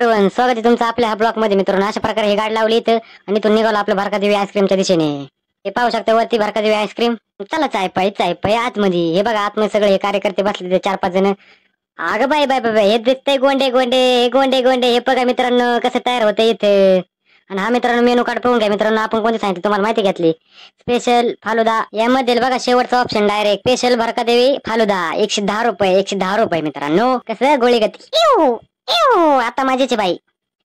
स्वागत आहे तुमचं आपल्या ब्लॉकमध्ये. मित्रांनो अशा प्रकारे ही गाडी लावली इथं आणि इथून निघालो आपलं भारकादेवी आईस्क्रीमच्या दिशेने. हे पाहू शकता वरती भारकादेवी आईस्क्रीम चला चाय पाय चाय पाय आतमध्ये. हे बघा आतमध्ये सगळे हे कार्यकर्ते बसले ते चार पाच जण. अगं बाय बाय बाय हे दिसतंय गोंडे गोंडे हे गोंडे गोंडे. हे बघा मित्रांनो कसं तयार होतं इथे. आणि हा मित्रांनो मेनू कार्ड पाहून घ्या. मित्रांनो आपण कोणते सांगितलं तुम्हाला माहिती घेतली? स्पेशल फालुदा. यामध्ये बघा शेवटचा option direct special Bharkadevi falooda. एकशे दहा रुपये एकशे दहा रुपये मित्रांनो. कसं गोळी गती इऊ आता माझ्याची बाई.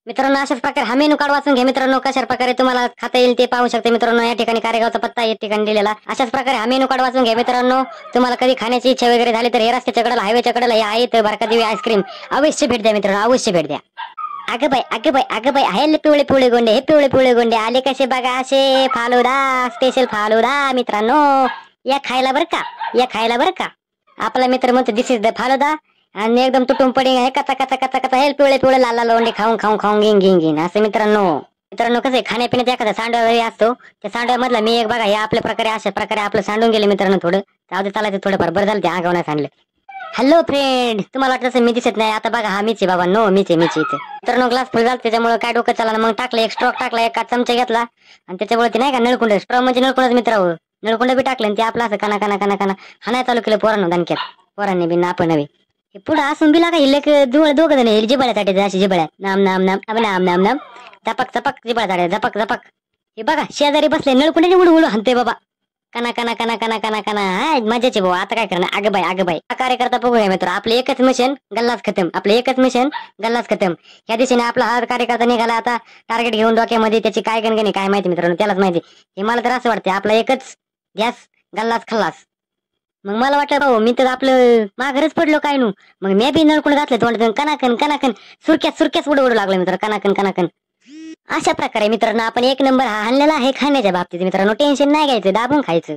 मित्रांनो अशाच प्रकारे हा मेनू कार्ड वाचून घ्या. मित्रांनो कशा प्रकारे तुम्हाला खाता येईल ते पाहू शकते. मित्रांनो या ठिकाणी कार्यगावचा पत्ता या ठिकाणी दिलेला. अशाच प्रकारे हा मेनू कार्ड वाचून घ्या. मित्रांनो तुम्हाला कधी खाण्याची इच्छा वगैरे झाली तर हे रस्त्याच्या कडेला हायवेच्या कडेला या आहेत बारकादेवी आईस्क्रीम अवश्य भेट द्या मित्रांनो अवश्य भेट द्या. अगं बाई अगं बाई अगं बाई आहे पिवळे पिवळे गोंडे हे पिवळे पिवळे गोंडे. आले कसे बघा असे? फालुदा स्पेशल फालुदा मित्रांनो. या खायला बरं का? या खायला बरं का? आपला मित्र म्हणतो दिस इज द फालुदा. आणि एकदम तुटून पडिंग हे कचा कचा कचा कचा हे पिवळे पिवळे लाल लाल लोंडे खाऊन खाऊन खाऊन घेईन घेईन घेईन असं मित्रांनो. मित्रांनो कसं खाण्यापिण्यात एखादा सांडवा वगैरे असतो. त्या सांडव्यामधला मी एक बघा हे आपल्या प्रकारे अशा प्रकारे आपलं सांडून गेले मित्रांनो थोडं. जाऊ दे चालायचं थोडंफार. बरं झालं ते आगावण्यात सांडलं. हॅलो फ्रेंड तुम्हाला वाटलं असं मी दिसत नाही. आता बघा हा मीच आहे बाबा. नो मीच आहे मीच इथे. मित्रांनो ग्लास फुल झाला त्याच्यामुळे काय डोकं चालला मग टाकलं एक स्ट्रॉक टाकला एक चमचा घेतला. आणि त्याच्यामुळे ते नाही का नळकुंड. स्ट्रॉ म्हणजे नळकुंडच मित्र हो. नळकुंड बी टाकलं आणि ते आपलं असं काना काना काना काना. हाणाय चालू केलं पोरांनो दणक्यात. पोरांनी बी आपण पुढं असून बी काही हिल दोघ दोघ जण हे जिबळ्यासाठी अशी जिबळ्या नाम नाम नाम अब नाम नाम नाम. झपक झपक जिबळ्या झपक झपक. हे बघा शेजारी बसले नळकुंडाने उडू उडू हनते बाबा. कना कना कना कना कना कना. हाय मजाचे भाऊ आता काय करणार? अगं बाय अगं बाई हा कार्यकर्ता बघूया मित्र. आपलं एकच मिशन गल्लाच खतम. आपलं एकच मिशन गल्लाच खतम. या दिशेने आपला हा कार्यकर्ता निघाला आता टार्गेट घेऊन डोक्यामध्ये त्याची काय गणगणी काय माहिती मित्रांनो त्यालाच माहिती. हे मला तर असं वाटतं आपला एकच गॅस गल्लाच खल्लास. मग मला वाटलं भाऊ मी तर आपलं माघारच पडलो काय नू? मग मी बी नळकुण घातलं तोंड कनाकन कनाकन सुरक्यात सुरक्यात उडू उडू लागलं मित्र कनाकन कनाकन अशा प्रकारे मित्रांनो आपण एक नंबर हा हाणलेला आहे खाण्याच्या बाबतीत मित्रांनो टेन्शन नाही घ्यायचं दाबून खायचं.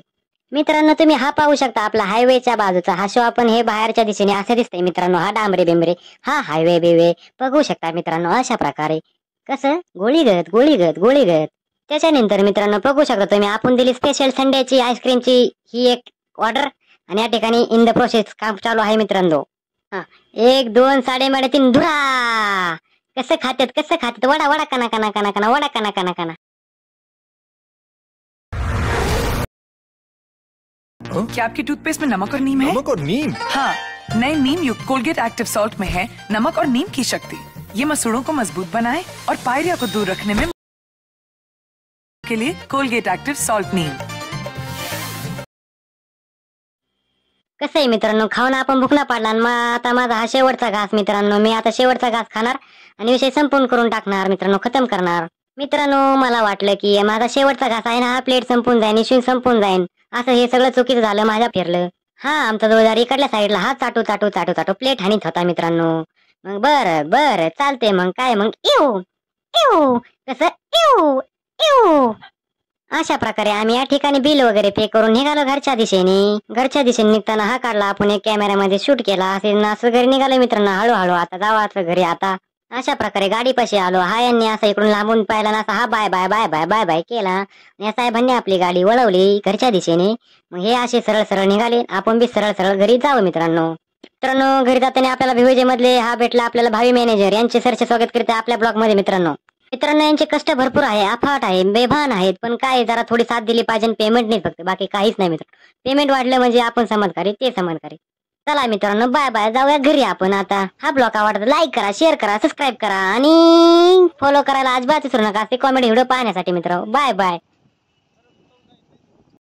मित्रांनो तुम्ही हा पाहू शकता आपला हायवेच्या बाजूचा हा शो आपण हे बाहेरच्या दिशेने असं दिसतंय मित्रांनो हा डांबरे बिंबरे हा हायवे बिवे बघू शकता मित्रांनो अशा प्रकारे. कसं? गोळीगत गोळीगत गोळीगत त्याच्यानंतर मित्रांनो बघू शकता तुम्ही आपण दिली स्पेशल संडेची आईस्क्रीमची ही एक ऑर्डर आणि या ठिकाणी इन द प्रोसेस काम चालू आहे मित्रांनो. हा एक दोन साडे तीन धुरा! कसं खात्यात कसं खात्यात? वडा वडा कना कना कना कना वडा कना कना कना. क्या आपकी टूथपेस्ट में नमक और नीम है? नमक और नीम हाँ नए नीम युक्त कोलगेट एक्टिव सॉल्ट में है नमक और नीम की शक्ति। ये मसूड़ों को मज़बूत बनाए और पायरिया को दूर रखने में के लिए कोलगेट एक्टिव सॉल्ट नीम कसं आहे मित्रांनो खाऊन आपण भुकला पाडला आणि मग आता माझा हा शेवटचा घास मित्रांनो मी आता शेवटचा घास खाणार आणि विषय संपून करून टाकणार मित्रांनो खतम करणार. मित्रांनो मला वाटलं की माझा शेवटचा घास आहे ना हा प्लेट संपून जाईन इशून संपून जाईन. असं हे सगळं चुकीचं झालं माझ्या फिरलं. हा आमचा जोरदार इकडल्या साईडला हा चाटू चाटू चाटू चाटू प्लेट हानीत होता मित्रांनो. मग बर बर चालते मग काय मग येऊ येऊ कसं येऊ येऊ अशा प्रकारे आम्ही या ठिकाणी बिल वगैरे पे करून निघालो घरच्या दिशेने. घरच्या दिशेने निघताना हा काढला आपण एक कॅमेऱ्यामध्ये शूट केला. असे न असं घरी निघालो मित्रांनो हळूहळू आता जावा घरी आता. अशा प्रकारे गाडीपाशी आलो. हा यांनी असं इकडून लांबून पाहिला ना असा हा bye bye bye bye bye bye केला. या साहेबांनी आपली गाडी वळवली घरच्या दिशेने. मग हे असे सरळ सरळ निघाले. आपण बी सरळ सरळ घरी जावं मित्रांनो. मित्रांनो घरी जाताना आपल्याला भिवजे मधले हा भेटला आपल्याला भावी मॅनेजर यांचे सरचे स्वागत करते आपल्या ब्लॉगमध्ये मित्रांनो. मित्रांनो यांचे कष्ट भरपूर आहे अफाट आहे बेभान आहेत पण काय जरा थोडी साथ दिली पाहिजे पेमेंट नाही फक्त बाकी काहीच नाही मित्र पेमेंट वाढलं म्हणजे आपण समजकारी ते समजकारी चला मित्रांनो बाय बाय जाऊया घरी आपण आता. हा ब्लॉग आवडता लाईक करा शेअर करा सबस्क्राईब करा आणि फॉलो करायला अजिबात विसरू नका असे कॉमेडी व्हिडिओ पाहण्यासाठी मित्र बाय बाय